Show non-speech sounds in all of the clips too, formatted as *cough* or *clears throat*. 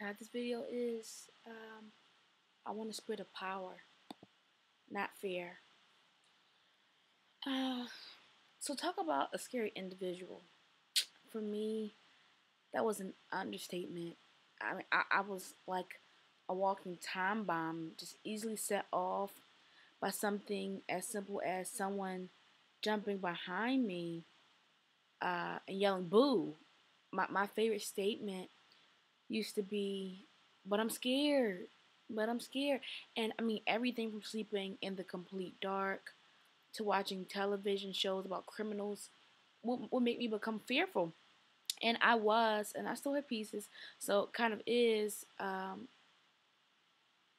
Now, this video is, um, I want to spirit of power, not fear. Uh, so, talk about a scary individual. For me, that was an understatement. I mean, I, I was like a walking time bomb, just easily set off by something as simple as someone jumping behind me uh, and yelling "boo." My my favorite statement used to be, "But I'm scared." But I'm scared, and I mean everything from sleeping in the complete dark to watching television shows about criminals would, would make me become fearful. And I was, and I still have pieces, so kind of is um,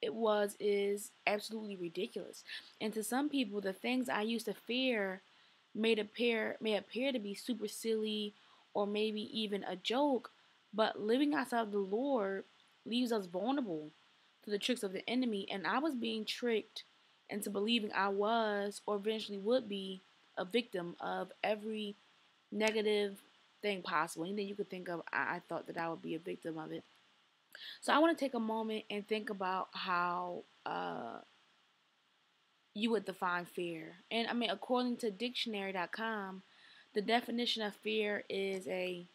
it was is absolutely ridiculous. And to some people, the things I used to fear may appear may appear to be super silly or maybe even a joke, but living outside of the Lord leaves us vulnerable to the tricks of the enemy. And I was being tricked into believing I was or eventually would be a victim of every negative thing possible. Anything you could think of, I, I thought that I would be a victim of it. So I want to take a moment and think about how uh, you would define fear. And I mean, according to dictionary.com, the definition of fear is a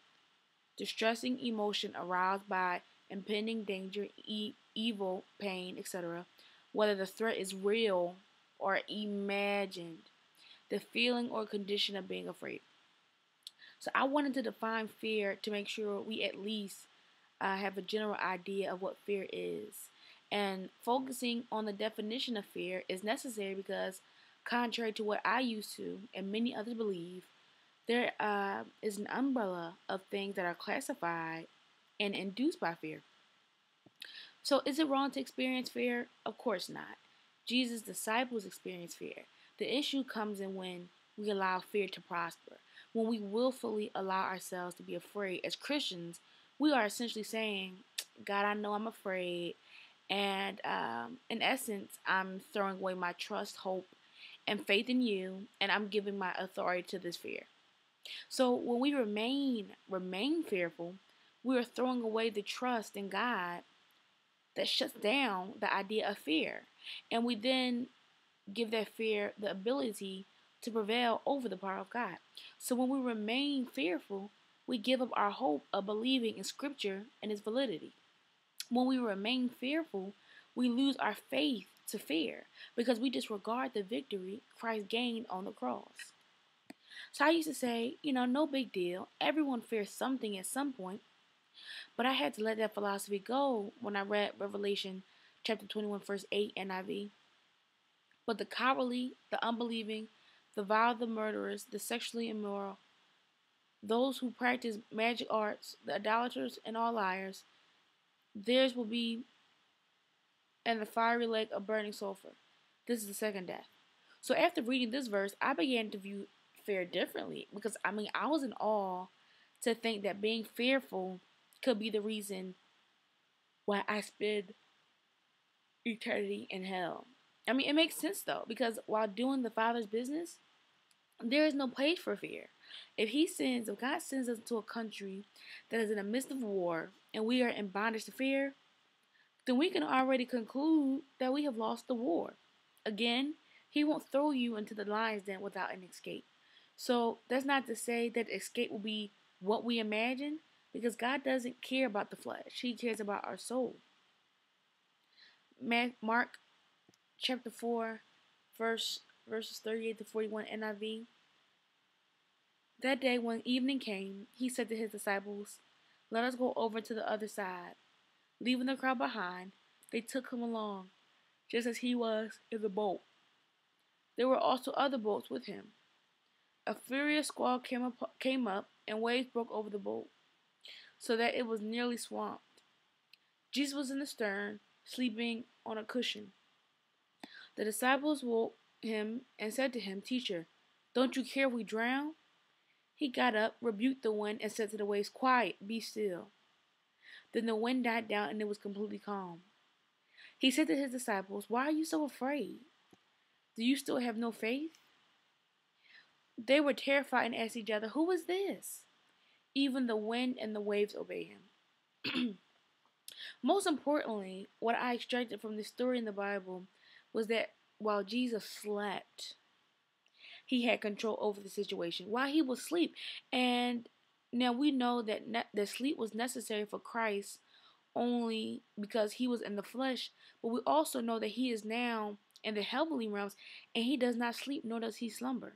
distressing emotion aroused by impending danger, e- evil, pain, etc., whether the threat is real or imagined, the feeling or condition of being afraid. So I wanted to define fear to make sure we at least uh, have a general idea of what fear is. And focusing on the definition of fear is necessary because, contrary to what I used to and many others believe, there uh, is an umbrella of things that are classified and induced by fear. So, is it wrong to experience fear? Of course not. Jesus' disciples experienced fear. The issue comes in when we allow fear to prosper. When we willfully allow ourselves to be afraid. As Christians, we are essentially saying, God, I know I'm afraid. And um, in essence, I'm throwing away my trust, hope, and faith in you, and I'm giving my authority to this fear. So when we remain remain fearful, we are throwing away the trust in God that shuts down the idea of fear. And we then give that fear the ability to prevail over the power of God. So when we remain fearful, we give up our hope of believing in Scripture and its validity. When we remain fearful, we lose our faith to fear because we disregard the victory Christ gained on the cross. So I used to say, you know, no big deal. Everyone fears something at some point. But I had to let that philosophy go when I read Revelation chapter 21, verse 8 NIV. But the cowardly, the unbelieving, the vile, the murderers, the sexually immoral, those who practice magic arts, the idolaters, and all liars, theirs will be and the fiery lake of burning sulfur. This is the second death. So after reading this verse, I began to view differently because I mean I was in awe to think that being fearful could be the reason why I spend eternity in hell. I mean, it makes sense though, because while doing the Father's business, there is no place for fear. If He sends, if God sends us to a country that is in the midst of war and we are in bondage to fear, then we can already conclude that we have lost the war. Again, He won't throw you into the lion's den without an escape. So that's not to say that escape will be what we imagine, because God doesn't care about the flesh, He cares about our soul. Mark chapter 4, verse verses 38 to 41 NIV. That day, when evening came, he said to his disciples, Let us go over to the other side. Leaving the crowd behind, they took him along, just as he was in the boat. There were also other boats with him. A furious squall came up, came up, and waves broke over the boat, so that it was nearly swamped. Jesus was in the stern, sleeping on a cushion. The disciples woke him and said to him, Teacher, don't you care if we drown? He got up, rebuked the wind, and said to the waves, Quiet, be still. Then the wind died down and it was completely calm. He said to his disciples, Why are you so afraid? Do you still have no faith? They were terrified and asked each other, Who is this? Even the wind and the waves obey him. *clears throat* Most importantly, what I extracted from this story in the Bible was that while Jesus slept, he had control over the situation while he was asleep. And now we know that ne- the sleep was necessary for Christ only because he was in the flesh, but we also know that he is now in the heavenly realms and he does not sleep nor does he slumber.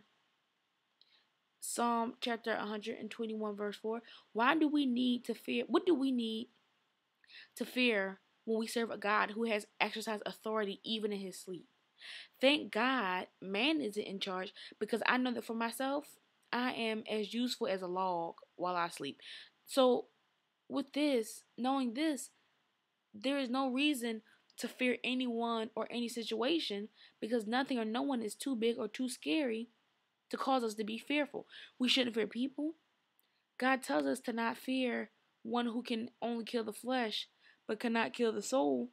Psalm chapter 121 verse 4 Why do we need to fear what do we need to fear when we serve a God who has exercised authority even in his sleep? Thank God man isn't in charge because I know that for myself I am as useful as a log while I sleep. So with this, knowing this, there is no reason to fear anyone or any situation because nothing or no one is too big or too scary to cause us to be fearful. We shouldn't fear people. God tells us to not fear one who can only kill the flesh but cannot kill the soul.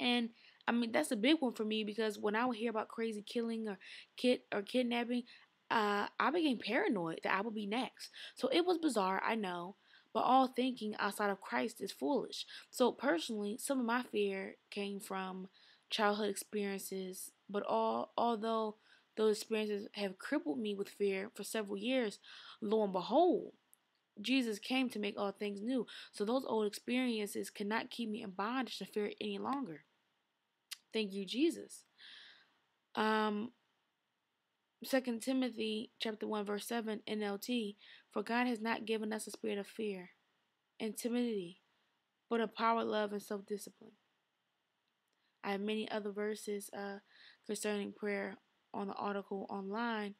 And I mean that's a big one for me because when I would hear about crazy killing or kid or kidnapping, uh, I became paranoid that I would be next. So it was bizarre, I know, but all thinking outside of Christ is foolish. So personally, some of my fear came from childhood experiences, but all although those experiences have crippled me with fear for several years, lo and behold, Jesus came to make all things new. So those old experiences cannot keep me in bondage to fear any longer. Thank you, Jesus. Um, Second Timothy chapter 1 verse 7 NLT For God has not given us a spirit of fear and timidity, but a power, love, and self discipline. I have many other verses uh, concerning prayer on the article online.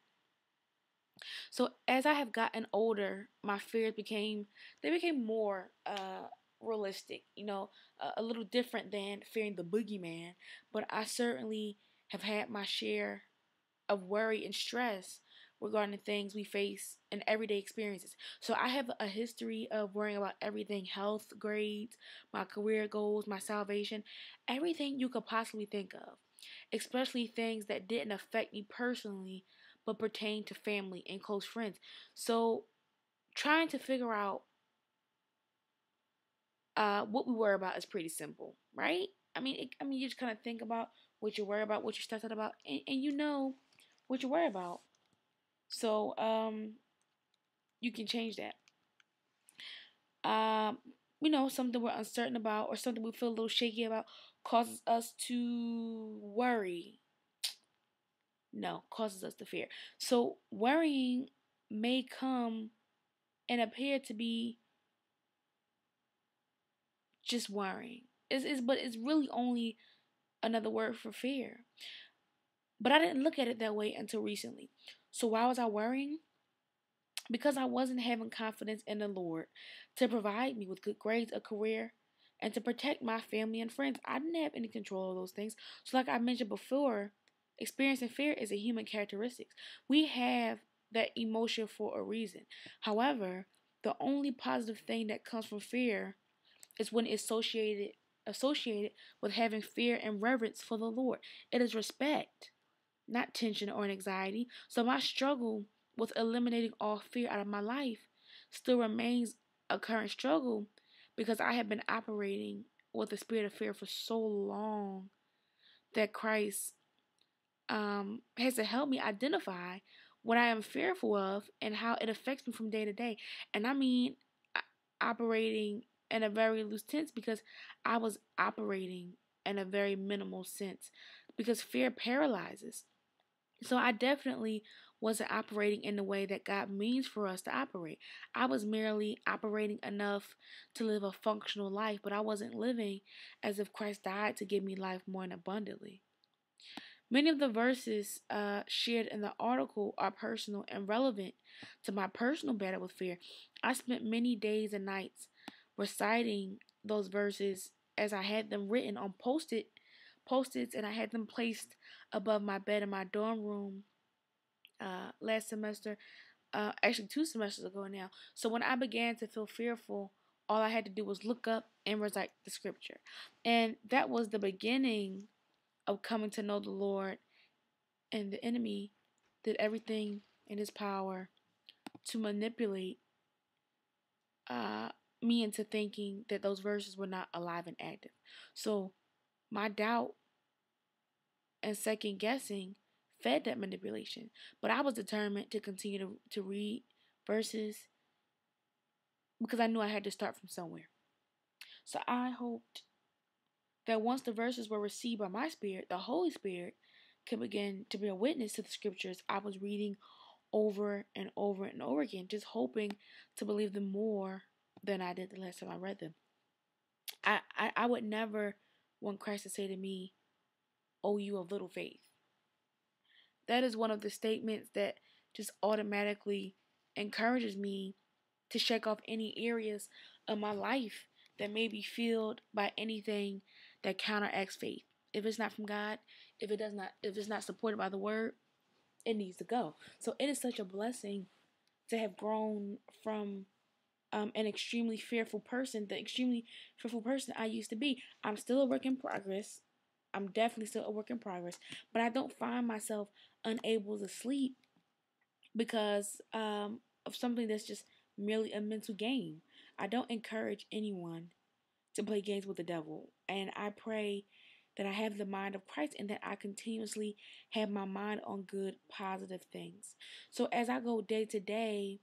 So as I have gotten older, my fears became they became more uh, realistic, you know, a, a little different than fearing the boogeyman. But I certainly have had my share of worry and stress regarding things we face in everyday experiences. So I have a history of worrying about everything health, grades, my career goals, my salvation, everything you could possibly think of, especially things that didn't affect me personally but pertain to family and close friends. So trying to figure out uh, what we worry about is pretty simple, right? I mean, it, I mean, you just kind of think about what you worry about, what you're stressed out about, and, and you know what you worry about. So, um, you can change that. Um, you know, something we're uncertain about or something we feel a little shaky about causes us to worry. No, causes us to fear. So, worrying may come and appear to be just worrying. It's, it's but it's really only another word for fear. But I didn't look at it that way until recently. So why was I worrying? Because I wasn't having confidence in the Lord to provide me with good grades, a career, and to protect my family and friends. I didn't have any control of those things. So, like I mentioned before, experiencing fear is a human characteristic. We have that emotion for a reason. However, the only positive thing that comes from fear is when it's associated associated with having fear and reverence for the Lord. It is respect not tension or anxiety. So my struggle with eliminating all fear out of my life still remains a current struggle because I have been operating with the spirit of fear for so long that Christ um, has to help me identify what I am fearful of and how it affects me from day to day. And I mean, operating in a very loose sense because I was operating in a very minimal sense because fear paralyzes. So I definitely wasn't operating in the way that God means for us to operate. I was merely operating enough to live a functional life, but I wasn't living as if Christ died to give me life more and abundantly. Many of the verses uh, shared in the article are personal and relevant to my personal battle with fear. I spent many days and nights reciting those verses as I had them written on post-it post-its and I had them placed above my bed in my dorm room uh, last semester, uh, actually two semesters ago now. So when I began to feel fearful, all I had to do was look up and recite the scripture. And that was the beginning of coming to know the Lord. And the enemy did everything in his power to manipulate uh, me into thinking that those verses were not alive and active. So my doubt and second guessing fed that manipulation. But I was determined to continue to, to read verses because I knew I had to start from somewhere. So I hoped that once the verses were received by my spirit, the Holy Spirit could begin to be a witness to the scriptures I was reading over and over and over again, just hoping to believe them more than I did the last time I read them. I, I, I would never want Christ to say to me, Oh, you of little faith. That is one of the statements that just automatically encourages me to shake off any areas of my life that may be filled by anything that counteracts faith. If it's not from God, if it does not if it's not supported by the word, it needs to go. So it is such a blessing to have grown from um, an extremely fearful person, the extremely fearful person I used to be. I'm still a work in progress. I'm definitely still a work in progress, but I don't find myself unable to sleep because um, of something that's just merely a mental game. I don't encourage anyone to play games with the devil, and I pray that I have the mind of Christ and that I continuously have my mind on good, positive things. So as I go day to day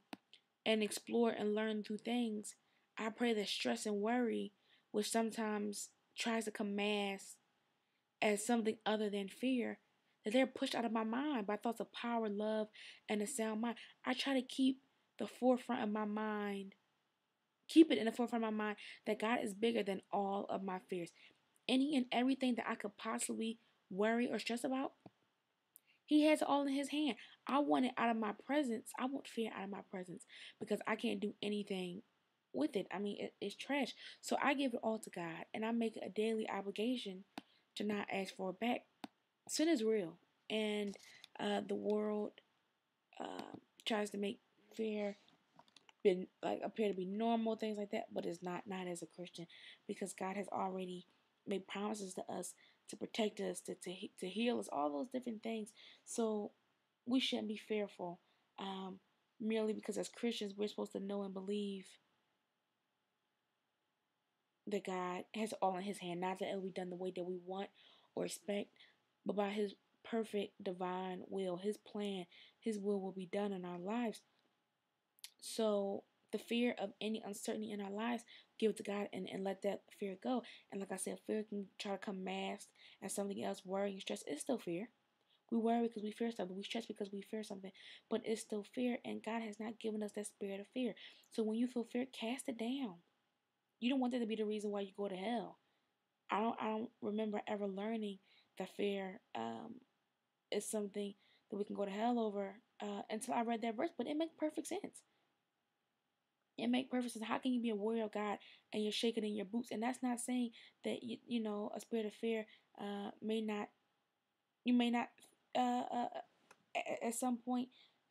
and explore and learn through things, I pray that stress and worry, which sometimes tries to come masked as something other than fear, that they're pushed out of my mind by thoughts of power, love, and a sound mind. I try to keep the forefront of my mind, keep it in the forefront of my mind that God is bigger than all of my fears any and everything that I could possibly worry or stress about, he has all in his hand. I want it out of my presence. I want fear out of my presence because I can't do anything with it. I mean, it, it's trash. So I give it all to God and I make a daily obligation to not ask for it back. Sin is real, and uh, the world uh, tries to make fear been like appear to be normal things like that, but it's not not as a Christian because God has already made promises to us to protect us, to, to, to heal us, all those different things. So we shouldn't be fearful um, merely because as Christians we're supposed to know and believe that God has all in His hand. Not that it'll be done the way that we want or expect, but by His perfect divine will, His plan, His will will be done in our lives. So the fear of any uncertainty in our lives, give it to God and, and let that fear go. And like I said, fear can try to come masked as something else, worry and stress. It's still fear. We worry because we fear something. We stress because we fear something. But it's still fear, and God has not given us that spirit of fear. So when you feel fear, cast it down. You don't want that to be the reason why you go to hell. I don't I don't remember ever learning that fear um, is something that we can go to hell over uh, until I read that verse, but it makes perfect sense. It makes perfect sense. How can you be a warrior of God and you're shaking in your boots? And that's not saying that you you know a spirit of fear uh, may not you may not uh, uh, at some point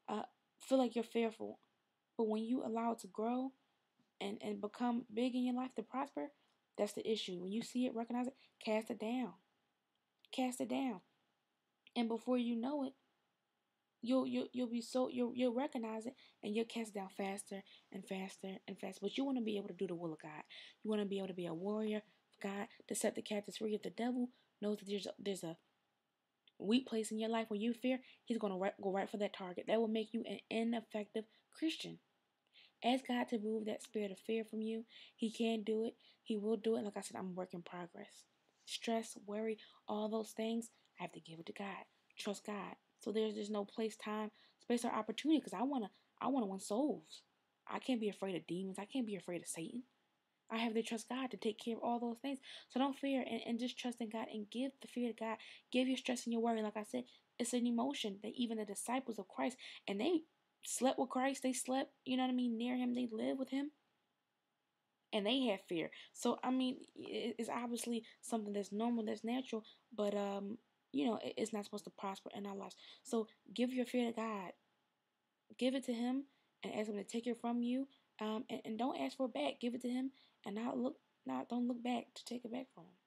uh, feel like you're fearful, but when you allow it to grow and and become big in your life to prosper, that's the issue. When you see it, recognize it, cast it down, cast it down, and before you know it, you'll you'll you'll be so you'll you'll recognize it and you'll cast down faster and faster and faster. But you want to be able to do the will of God. You want to be able to be a warrior for God to set the captives free. If the devil knows that there's a, there's a weak place in your life where you fear, he's going to go right for that target. That will make you an ineffective Christian. Ask God to remove that spirit of fear from you. He can do it. He will do it. Like I said, I'm a work in progress. Stress, worry, all those things, I have to give it to God. Trust God. So there's just no place, time, space, or opportunity because I wanna I wanna win souls. I can't be afraid of demons. I can't be afraid of Satan. I have to trust God to take care of all those things. So don't fear and, and just trust in God and give the fear to God. Give your stress and your worry. Like I said, it's an emotion that even the disciples of Christ and they slept with Christ. They slept, you know what I mean, near him. They lived with him. And they have fear. So I mean, it's obviously something that's normal, that's natural. But um, you know, it's not supposed to prosper in our lives. So give your fear to God. Give it to Him and ask Him to take it from you. Um, and, and don't ask for it back. Give it to Him and not look, not don't look back to take it back from Him.